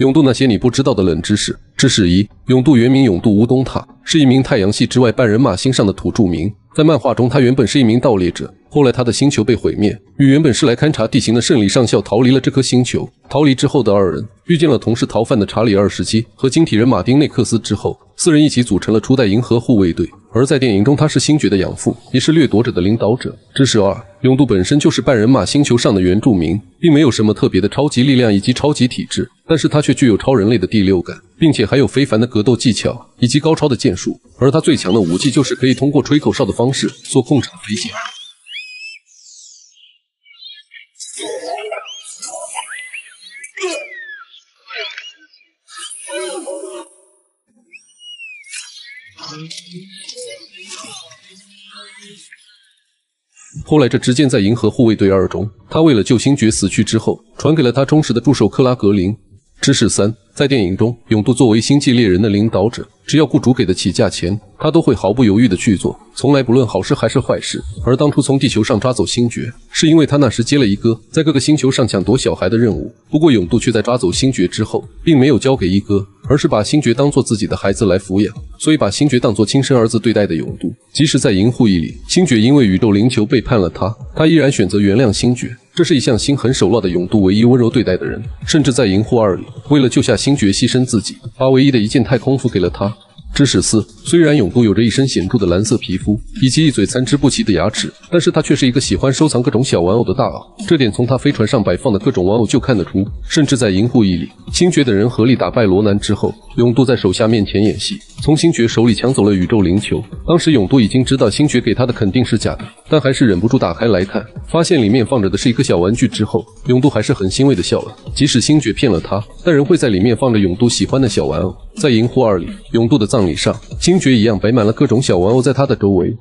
永渡那些你不知道的冷知识。知识一：永渡原名永渡乌东塔，是一名太阳系之外半人马星上的土著民。在漫画中，他原本是一名盗猎者，后来他的星球被毁灭，与原本是来勘察地形的胜利上校逃离了这颗星球。逃离之后的二人遇见了同是逃犯的查理二世基和晶体人马丁内克斯之后，四人一起组成了初代银河护卫队。而在电影中，他是星爵的养父，也是掠夺者的领导者。知识二：勇度本身就是半人马星球上的原住民，并没有什么特别的超级力量以及超级体质，但是他却具有超人类的第六感，并且还有非凡的格斗技巧以及高超的剑术。而他最强的武器就是可以通过吹口哨的方式所控制的飞剑。后来，这支箭在《银河护卫队二》中，他为了救星爵死去之后，传给了他忠实的助手克拉格林。知识三，在电影中，永渡作为星际猎人的领导者，只要雇主给得起价钱，他都会毫不犹豫的去做，从来不论好事还是坏事。而当初从地球上抓走星爵，是因为他那时接了一个在各个星球上抢夺小孩的任务。不过，永渡却在抓走星爵之后，并没有交给一哥。而是把星爵当做自己的孩子来抚养，所以把星爵当做亲生儿子对待的勇度，即使在银护一里，星爵因为宇宙灵球背叛了他，他依然选择原谅星爵。这是一项心狠手辣的勇度唯一温柔对待的人，甚至在银护二里，为了救下星爵牺牲自己，把唯一的一件太空服给了他。知识四：虽然永渡有着一身显著的蓝色皮肤以及一嘴参差不齐的牙齿，但是他却是一个喜欢收藏各种小玩偶的大佬。这点从他飞船上摆放的各种玩偶就看得出。甚至在银护一里，星爵等人合力打败罗南之后，永渡在手下面前演戏，从星爵手里抢走了宇宙灵球。当时永渡已经知道星爵给他的肯定是假的，但还是忍不住打开来看，发现里面放着的是一个小玩具之后，永渡还是很欣慰的笑了。即使星爵骗了他，但仍会在里面放着永渡喜欢的小玩偶。在银护二里，永渡的葬礼上，星爵一样摆满了各种小玩偶在他的周围。